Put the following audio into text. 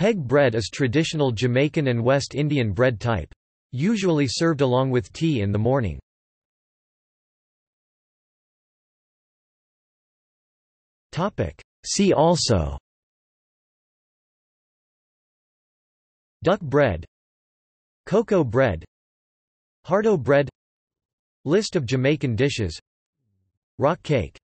Peg bread is traditional Jamaican and West Indian bread type. Usually served along with tea in the morning. See also. Duck bread. Coco bread. Hardo bread. List of Jamaican dishes. Rock cake.